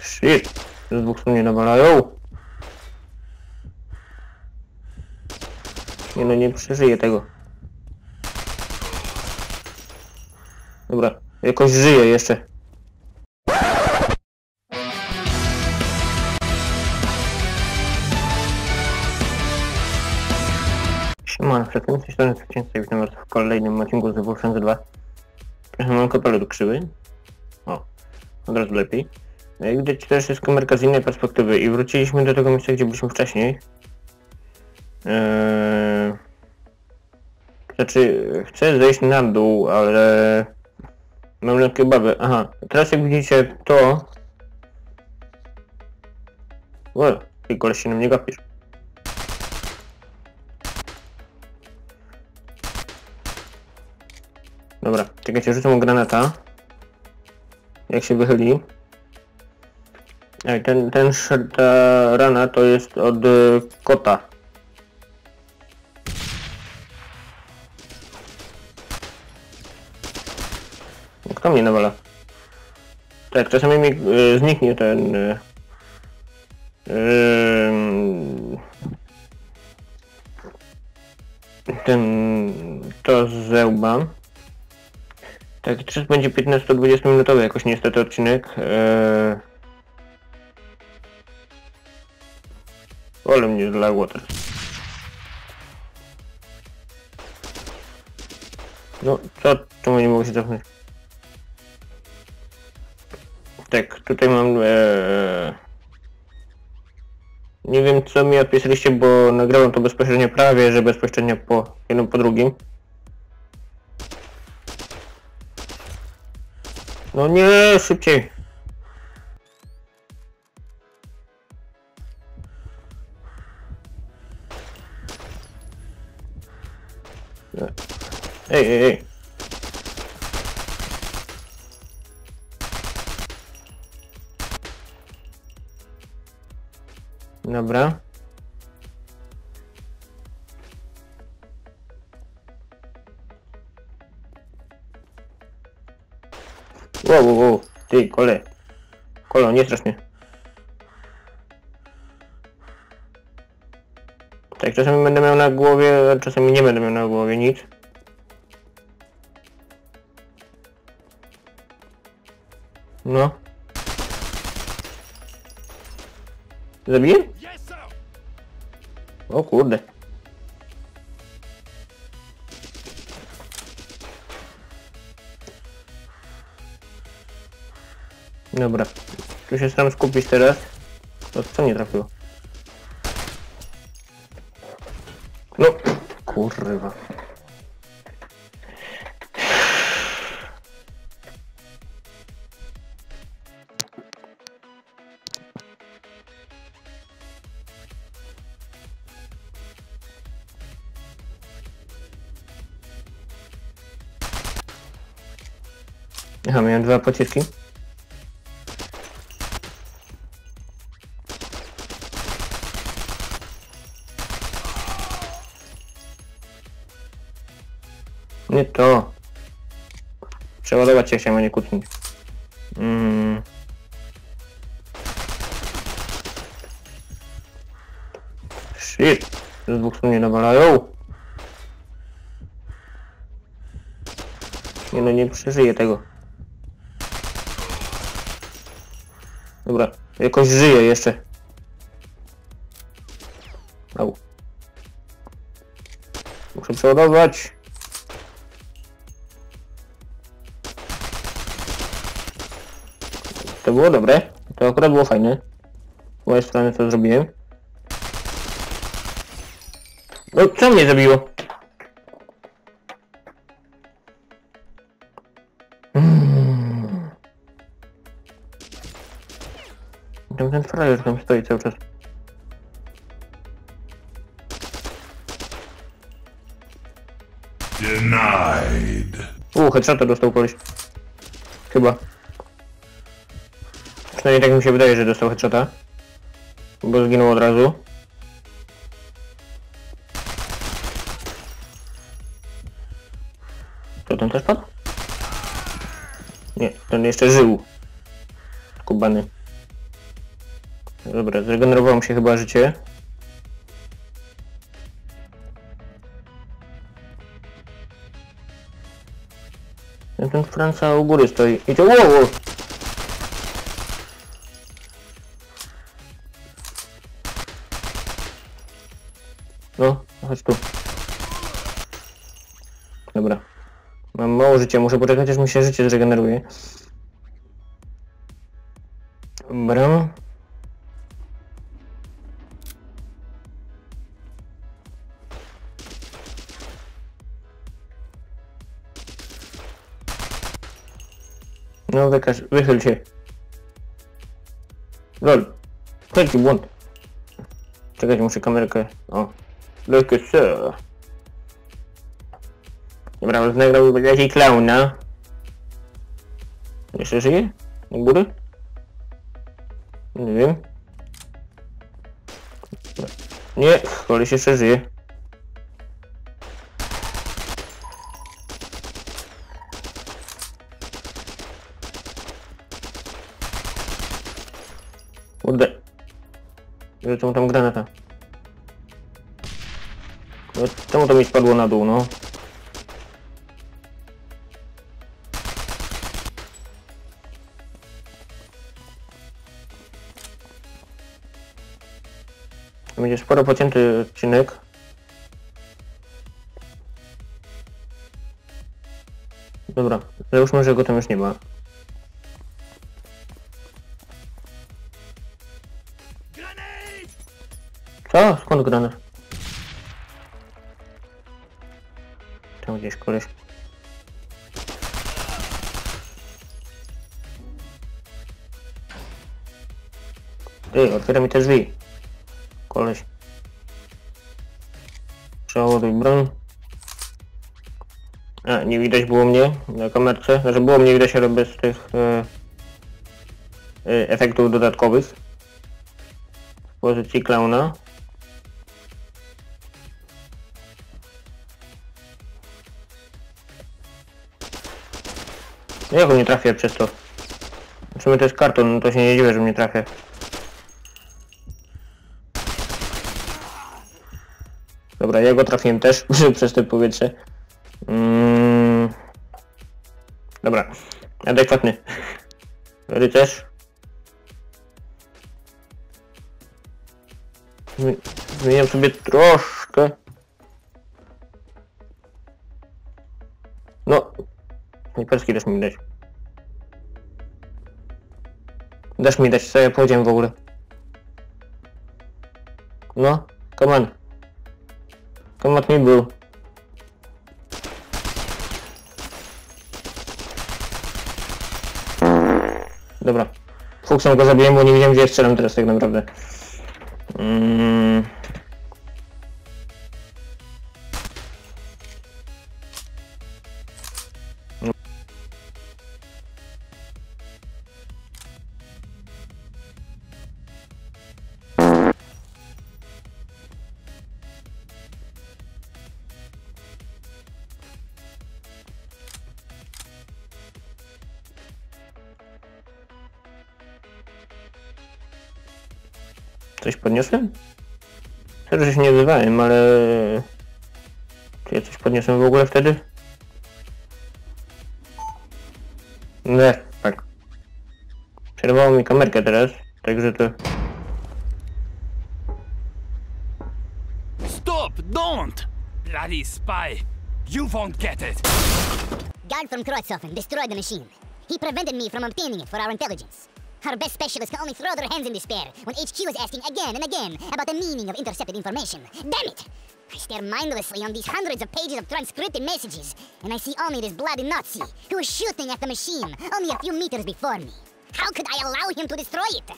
Shit. Z dwóch stron nie nawalają. Nie no, nie przeżyję tego. Dobra, jakoś żyję jeszcze. Siemano, wszystkim z tej strony Zwycięzca witam was w kolejnym odcinku z Evolution 2. Trochę mam kapelę do krzywy. O, od razu lepiej. No Jak widać też jest kamerka z innej perspektywy i wróciliśmy do tego miejsca, gdzie byliśmy wcześniej. Eee... Znaczy, chcę zejść na dół, ale... Mam lekkie obawy. Aha, teraz jak widzicie to... Well, ty koleś się na mnie gapisz. Dobra, czekajcie, rzucę mu granata. Jak się wychyli. Ten, ten, ta rana to jest od y, kota. Kto mnie nawala? Tak, czasami mi y, zniknie ten... Y, ten... to z zełba. Tak, teraz będzie 15-20 minutowy jakoś niestety odcinek. Eee... Ale mnie zlagło teraz. No, co? Czemu nie mogę się cofnąć? Tak, tutaj mam... Eee... Nie wiem co mi odpisaliście, bo nagrałem to bezpośrednio prawie, że bezpośrednio po jednym po drugim. No nie, szybciej. Ej, ej, ej. Dobra. Wow, wow, wow. Ty, kole. Kolo, nie strasz mnie. Tak, czasami będę miał na głowie, a czasami nie będę miał na głowie nic. No. Zabiję? O kurde. Dobra. Tu się staram skupić teraz. To co nie trafiło? Kurwa. Aha, miałem dwa pociski. Nie to. Przeładować się chciałem, a nie kłótnić. Mm. Shit. Z dwóch stron nie nawalają. Nie no, nie przeżyję tego. Dobra, jakoś żyję jeszcze. Au. Muszę przeładować. To było dobre. To akurat było fajne. Z mojej strony to zrobiłem. No, co mnie zabiło? Mm. Tam ten frajer tam stoi cały czas. Denied. U, headshota dostał koleś. Chyba. Przynajmniej tak mi się wydaje, że dostał headshota. Bo zginął od razu. To ten też padł? Nie, ten jeszcze żył. Kubany. Dobra, zregenerowało mi się chyba życie. Ten- Franca u góry stoi. I to wow, wow. Mało muszę poczekać aż mi się życie zregeneruje. Dobra. No wykaż, wychyl się. Lol. Wielki błąd. Czekać, muszę kamerkę. O. Look at Dobra, nagrał jakiś klauna. Jeszcze żyje? Na góry? Nie wiem. Nie, koleś jeszcze żyje. Kurde. Czemu tam granata? Czemu to mi spadło na dół, no? To Będzie sporo pocięty odcinek. Dobra, załóżmy, że go tam już nie ma. Co? Skąd granat? Tam gdzieś koleś. Ty, otwiera mi te drzwi. Koleś. Przeładuj broń. A, nie widać było mnie na kamerce. Znaczy było mnie widać, ale bez tych e, e, efektów dodatkowych. W pozycji klauna. No jak nie trafia przez to? W sumie to jest karton, no to się nie dziwię, że mnie trafia. Dobra, ja go trafiłem też przez te powietrze. Mm. Dobra, adekwatny. Rycerz. Zmi- Zmieniam sobie troszkę. No. Snajperski dasz mi dać. Dasz mi dać, co ja powiedziałem w ogóle. No, come on. Come at me, bro. Dobra. Fuksem go zabiłem, bo nie wiedziałem gdzie strzelam teraz tak naprawdę. Mm. Coś podniosłem? Teraz że się nie odzywałem, ale... Czy ja coś podniosłem w ogóle wtedy? Nie, tak. Przerwało mi kamerkę teraz, także to... Stop! Don't! Bloody spy! You won't get it! Guard from Kreuzhofen destroyed the machine. He prevented me from obtaining it for our intelligence. Our best specialists can only throw their hands in despair when HQ is asking again and again about the meaning of intercepted information. Damn it! I stare mindlessly on these hundreds of pages of transcripted messages, and I see only this bloody Nazi who is shooting at the machine only a few meters before me. How could I allow him to destroy it?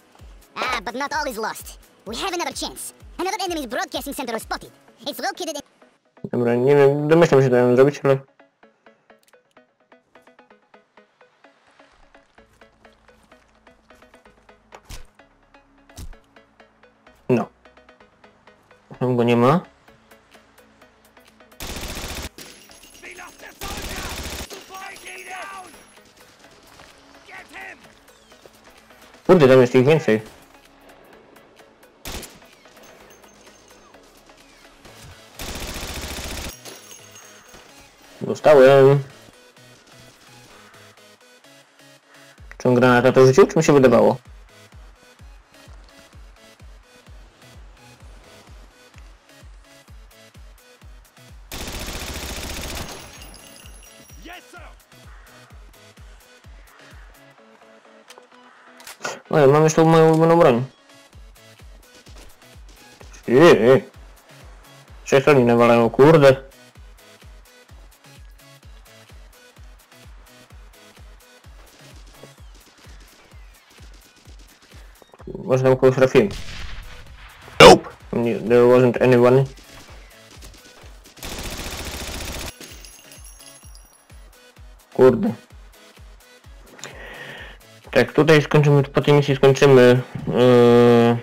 Ah, but not all is lost. We have another chance. Another enemy's broadcasting center was spotted. It's located in... Dobra, nie wiem, domyślam się, co mam zrobić, ale... Tam go nie ma. Kurde, tam jest ich więcej. Dostałem. Czy on granata to rzucił, czy mi się wydawało? Oj, mam już tą moją ulubioną broń. Eee. Trzech oni nawalają, kurde. Może tam kogoś trafiłem. Nope. There wasn't anyone. Kurde. Tak, tutaj skończymy, po tej misji skończymy. Yy...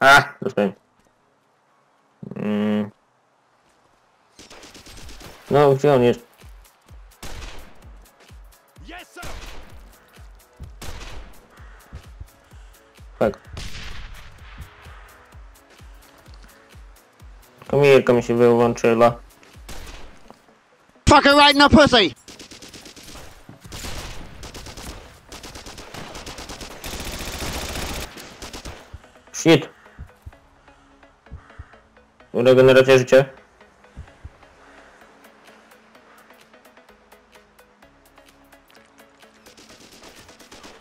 A, dostałem. Mm. No, gdzie on jest? Tak. Komierka mi się wyłączyła. Fucking right in the pussy. Shit. Regeneracja życia.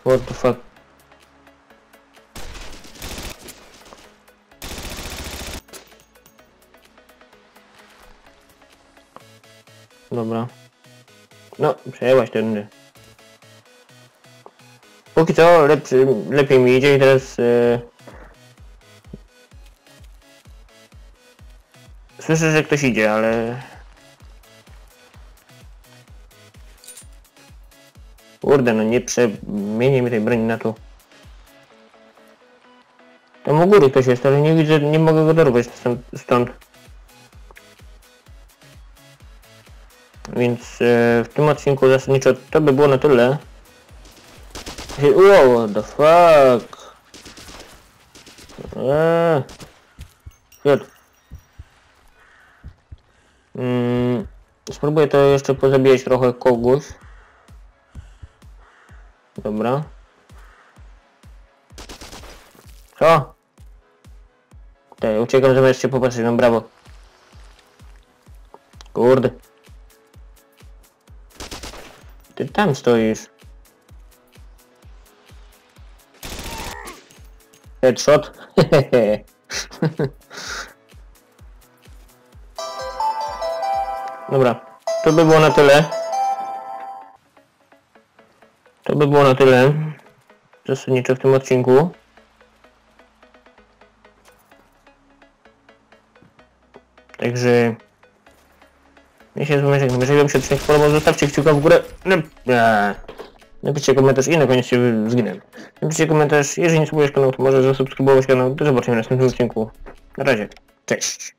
What the fuck? Dobra. No, przejęłaś ten. Póki co lepszy, lepiej mi idzie i teraz... E... Słyszę, że ktoś idzie, ale... Kurde, no nie przemienię mi tej broni na to. Tam u góry ktoś jest, ale nie widzę, nie mogę go dorwać stąd. Więc e, w tym odcinku zasadniczo to by było na tyle. Wow, the fuck? Eee. Piotr. Mm, spróbuję to jeszcze pozabijać trochę kogoś. Dobra. Co? Tutaj, uciekam zamiast się popatrzeć, no brawo. Kurde. Ty tam stoisz. Headshot. Dobra, to by było na tyle. To by było na tyle. Zasadniczo w tym odcinku. Także... Ja się z wami żegnam. Jeżeli wam się odcinek podobał, zostawcie kciuka w górę. No, eee. Napiszcie komentarz i na koniec się zginę. Napiszcie komentarz, jeżeli nie subujesz kanału, to możesz zasubskrybować kanał. Do zobaczenia w następnym odcinku. Na razie. Cześć.